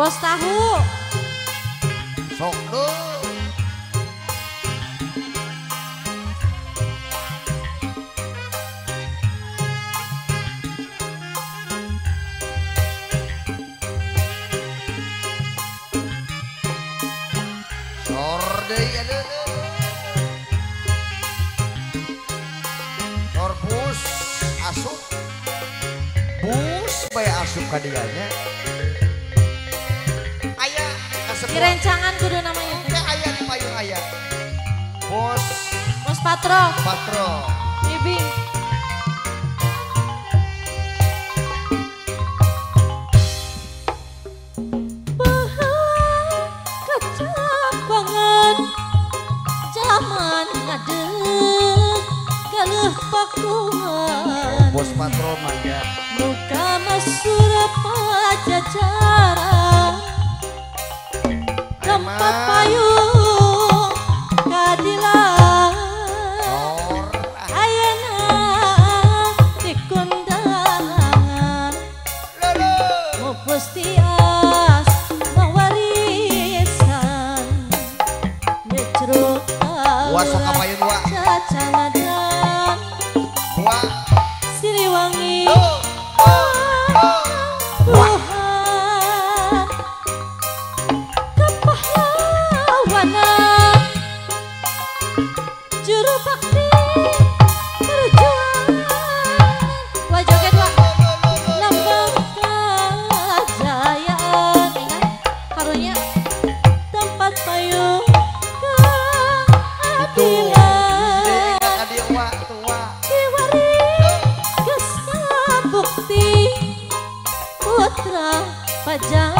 Bos tahu. Sok dong. Ya asup. Bus bayar asup kadiannya. Direncangan kudu namanya. Oke ayah di payung ayah. Bos. Bos patro. Patro. Bibi. Bos patro mangga, muka Buka pajajaran. 望你。apa jangan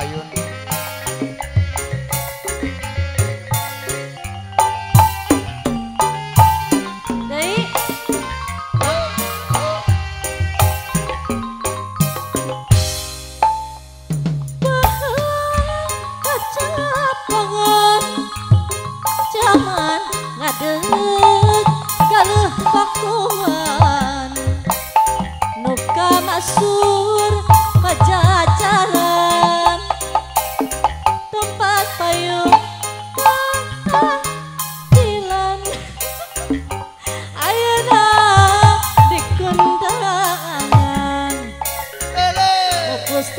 Payon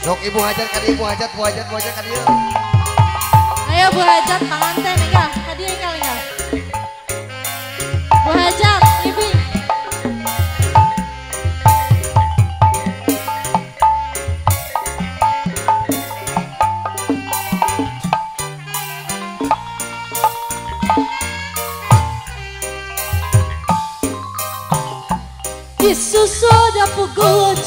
ibu hajat kan ibu hajat, bu hajat, bu hajat dia. Ayo Bu Hajat panganten ega, hadiah kali ya. Bu Hajat, ibu. Disusu dapugu jauh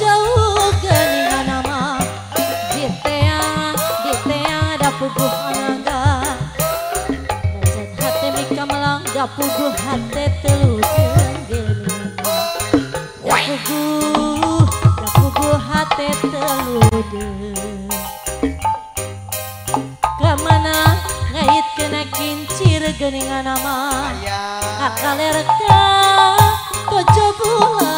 dapugu hati teludeun geningan Dapugu, dapugu hati teludeun Ke mana ngait kena kincir geningan nama akalerka bojo bulan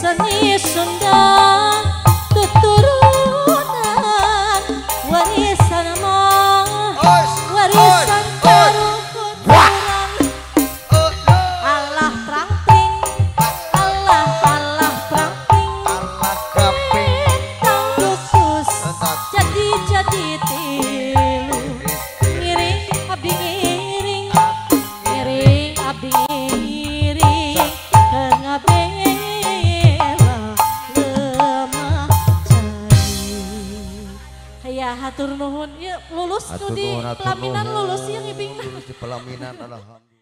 Seni Sunda Hatur nuhun Yuk lulus Atur nu di atur pelaminan lulus ya ngibing Lulus di pelaminan alhamdulillah.